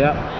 Yep.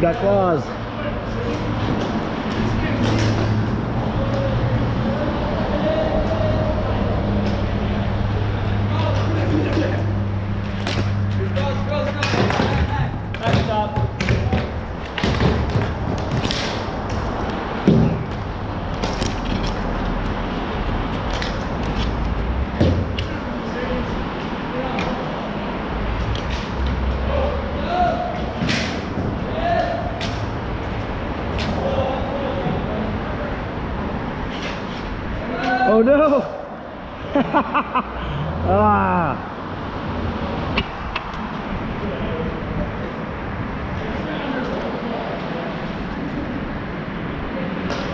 She's got claws. Oh no! ah!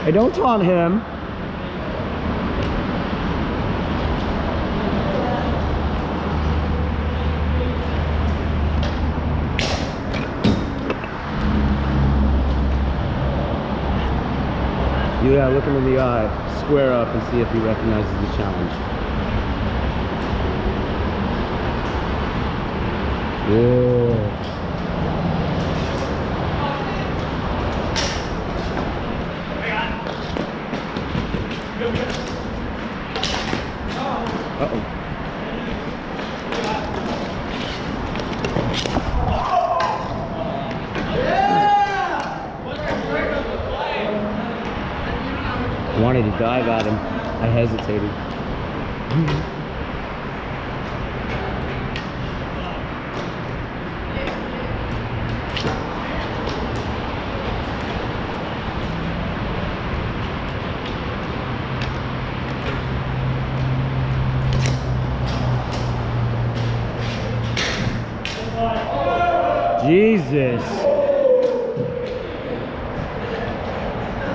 Hey, don't taunt him. You gotta look him in the eye, square up, and see if he recognizes the challenge. Wanted to dive at him. I hesitated. Jesus.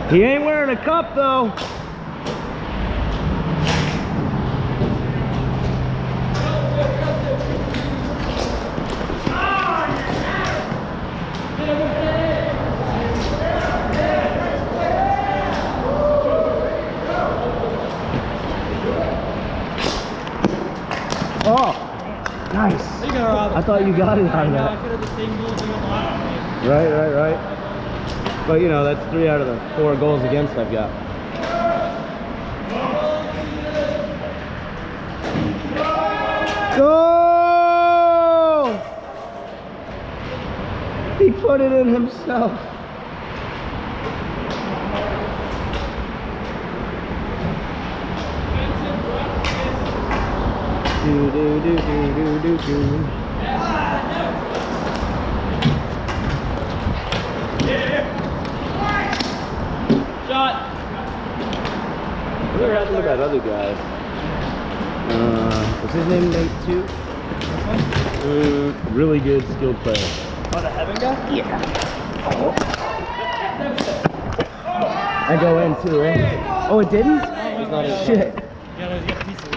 He ain't wearing a cup though. Nice. I thought you got it on that. could have the same goals you last Right, right, right. But you know, that's three out of the four goals against I've got. Go! He put it in himself. Do do do do do do do. Shot. Whatever happened to that other guy? Uh, what's his name? Nate too. Uh, really good, skilled player. Oh, the heaven guy? Yeah. I go in too, eh? Oh, it didn't? He's not. Shit. Yeah, no, he's got pieces.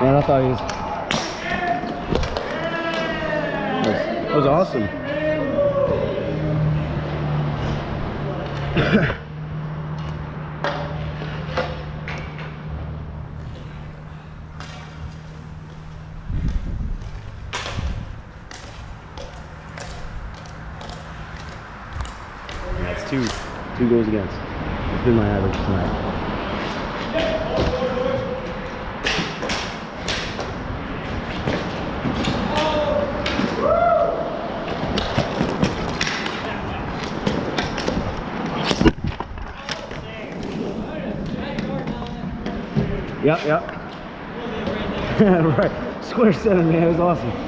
Man, I thought he was. That was, that was awesome. That's two, two goals against. It's been my average tonight. Yep, yep. right. Square center, man. It was awesome.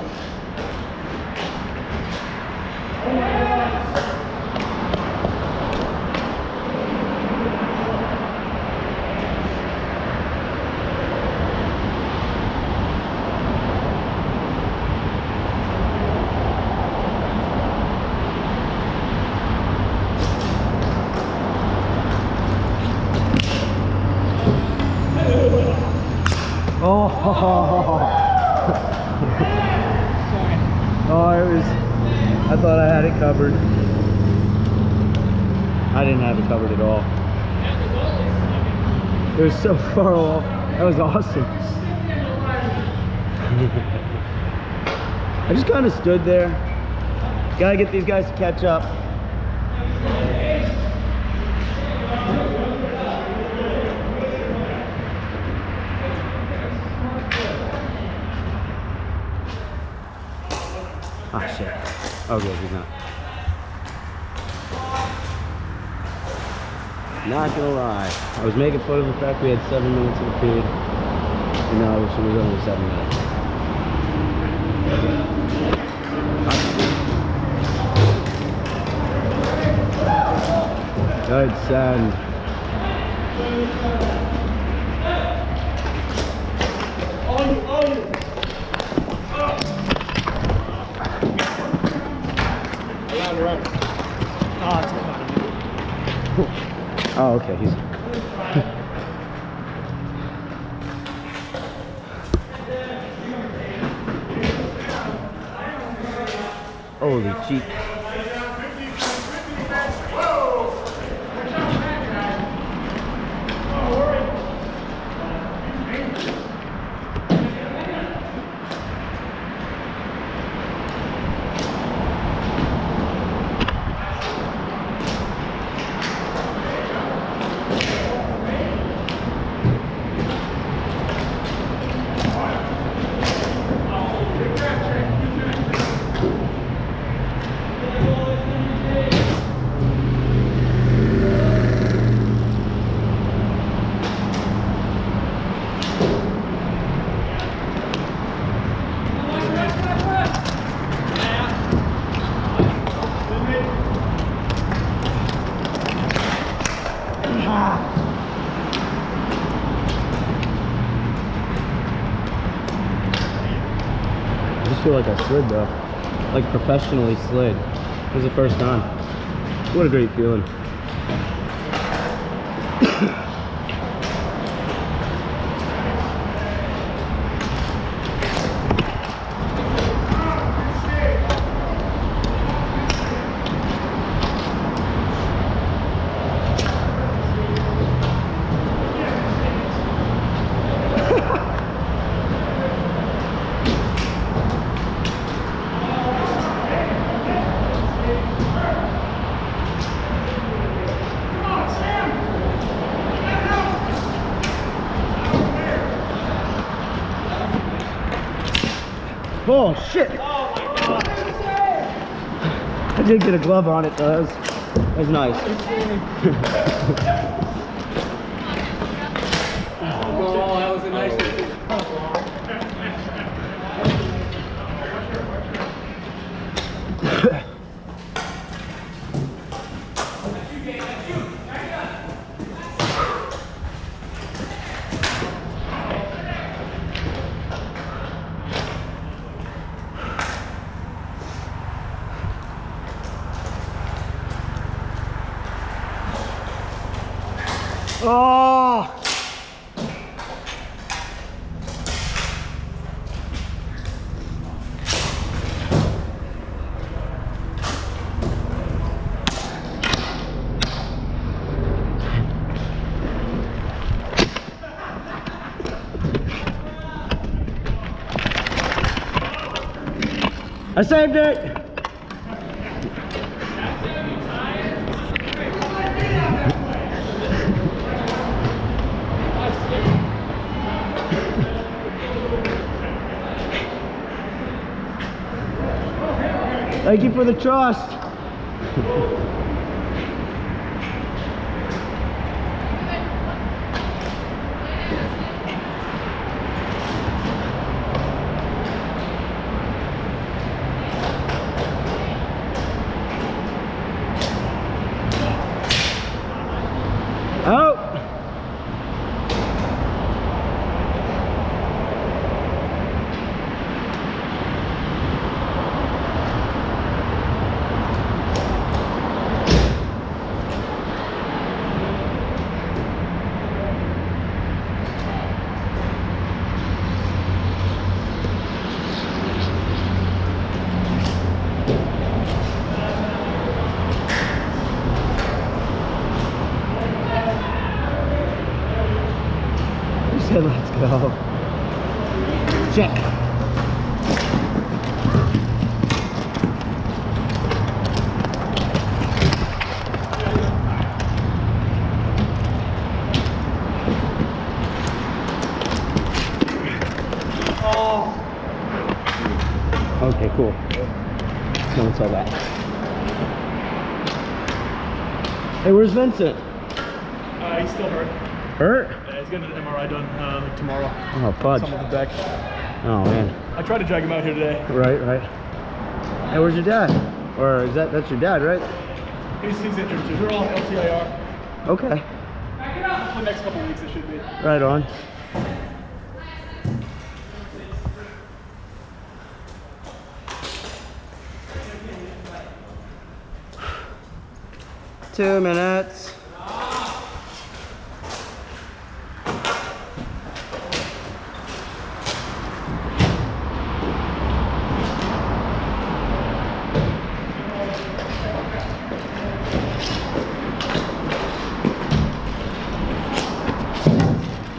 Oh, it was. I thought I had it covered. I didn't have it covered at all. It was so far off. That was awesome. I just kind of stood there. Gotta get these guys to catch up. Ah, shit. Oh, good, he's not. Not gonna lie. I was making fun of the fact we had seven minutes of the period. And now I wish it was only seven minutes. Good send. Oh, okay. He's. Holy cheek. I just feel like I slid though. Like professionally slid. It was the first time. What a great feeling. Oh shit! I did get a glove on it though. That was, that was nice. Oh! I saved it! Thank you for the trust. Oh. You said let's go. Check. Okay, cool. Someone saw that. Hey, where's Vincent? Uh, he's still hurt. Hurt? Yeah, he's getting an MRI done uh, like tomorrow. Oh, fudge. Some of the back. Oh, man. I tried to drag him out here today. Right, right. Hey, where's your dad? Or is that, that's your dad, right? He's, he's injured too. They're all LTIR. Okay. back For the next couple weeks, it should be. Right on. Two minutes.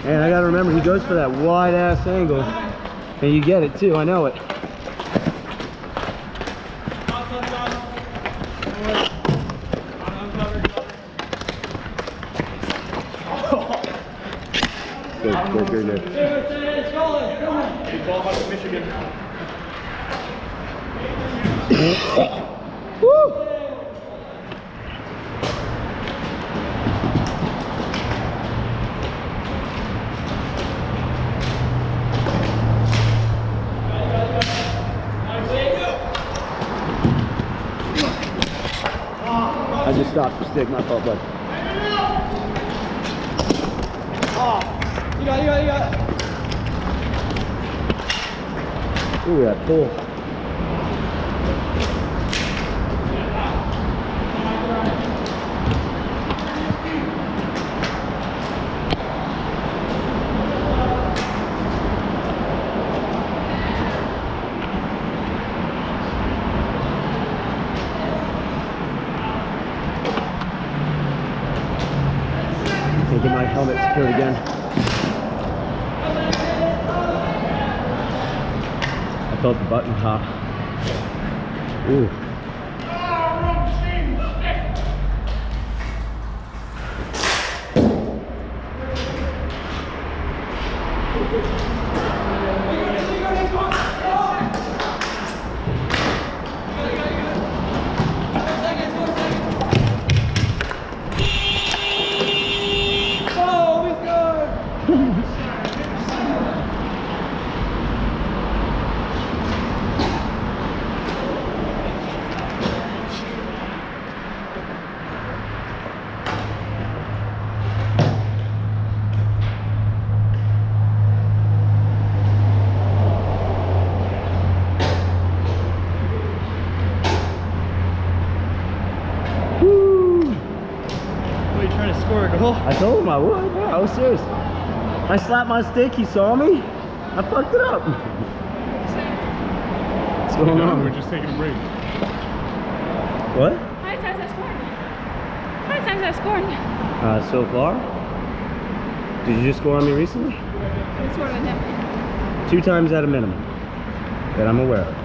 And I gotta remember, he goes for that wide ass angle. And you get it too, I know it. Of Michigan. Woo! I just stopped the stick, my fault, bud. You got, you got, you got. Ooh, that pull. Get my helmet secured again. Felt the button pop. Ooh. Woo! What are you trying to score a goal? I told him I would. Yeah, I was serious. I slapped my stick. He saw me. I fucked it up. What's going on? We're just taking a break. What? How many times I scored? How many times I scored? Uh, so far? Did you just score on me recently? I scored on him. Two times at a minimum that I'm aware of.